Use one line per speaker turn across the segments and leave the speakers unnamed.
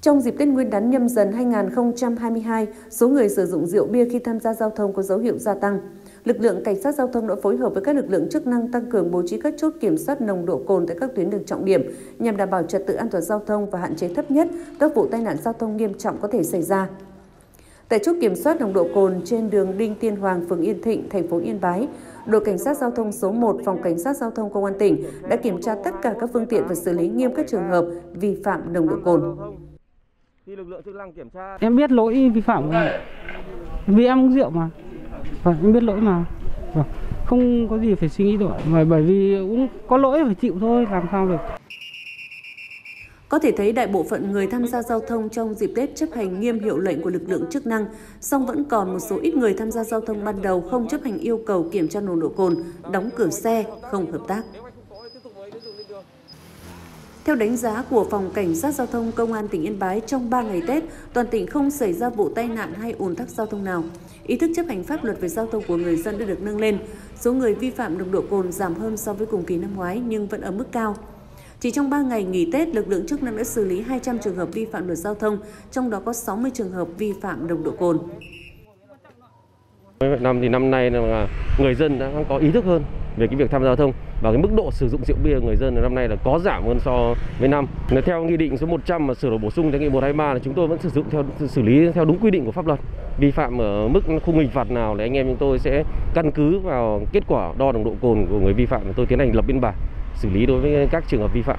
Trong dịp Tết Nguyên đán nhâm dần 2022, số người sử dụng rượu bia khi tham gia giao thông có dấu hiệu gia tăng. Lực lượng cảnh sát giao thông đã phối hợp với các lực lượng chức năng tăng cường bố trí các chốt kiểm soát nồng độ cồn tại các tuyến đường trọng điểm nhằm đảm bảo trật tự an toàn giao thông và hạn chế thấp nhất các vụ tai nạn giao thông nghiêm trọng có thể xảy ra. Tại chốt kiểm soát nồng độ cồn trên đường Đinh Tiên Hoàng, phường Yên Thịnh, thành phố Yên Bái, đội cảnh sát giao thông số 1 phòng cảnh sát giao thông công an tỉnh đã kiểm tra tất cả các phương tiện và xử lý nghiêm các trường hợp vi phạm nồng độ cồn.
Em biết lỗi vi phạm của vì em uống rượu mà. Vâng, em biết lỗi mà. Vâng, không có gì phải suy nghĩ được. Bởi bởi vì cũng có lỗi phải chịu thôi, làm sao được.
Có thể thấy đại bộ phận người tham gia giao thông trong dịp Tết chấp hành nghiêm hiệu lệnh của lực lượng chức năng, song vẫn còn một số ít người tham gia giao thông ban đầu không chấp hành yêu cầu kiểm tra nồng độ cồn, đóng cửa xe, không hợp tác. Theo đánh giá của Phòng Cảnh sát Giao thông Công an tỉnh Yên Bái, trong 3 ngày Tết, toàn tỉnh không xảy ra vụ tai nạn hay ùn tắc giao thông nào. Ý thức chấp hành pháp luật về giao thông của người dân đã được nâng lên. Số người vi phạm nồng độ cồn giảm hơn so với cùng kỳ năm ngoái nhưng vẫn ở mức cao. Chỉ trong 3 ngày nghỉ Tết, lực lượng chức năng đã xử lý 200 trường hợp vi phạm luật giao thông, trong đó có 60 trường hợp vi phạm nồng độ cồn.
Với năm thì năm nay là người dân đã có ý thức hơn về cái việc tham gia giao thông và cái mức độ sử dụng rượu bia của người dân năm nay là có giảm hơn so với năm. Theo nghị định số 100 mà sửa đổi bổ sung theo nghị định 123 là chúng tôi vẫn sử dụng theo, xử lý theo đúng quy định của pháp luật. Vi phạm ở mức khung hình phạt nào thì anh em chúng tôi sẽ căn cứ vào kết quả đo nồng độ cồn của người vi phạm, tôi tiến hành lập biên bản xử lý đối với các trường hợp vi phạm.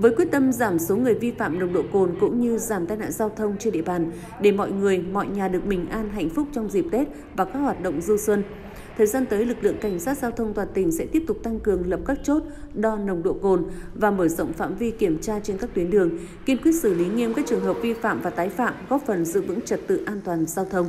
Với quyết tâm giảm số người vi phạm nồng độ cồn cũng như giảm tai nạn giao thông trên địa bàn để mọi người, mọi nhà được bình an hạnh phúc trong dịp Tết và các hoạt động du xuân. Thời gian tới, lực lượng cảnh sát giao thông toàn tỉnh sẽ tiếp tục tăng cường lập các chốt đo nồng độ cồn và mở rộng phạm vi kiểm tra trên các tuyến đường, kiên quyết xử lý nghiêm các trường hợp vi phạm và tái phạm, góp phần giữ vững trật tự an toàn giao thông.